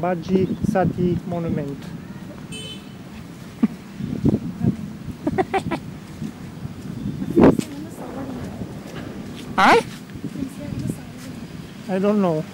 Baji Sati Monument. I? I don't know.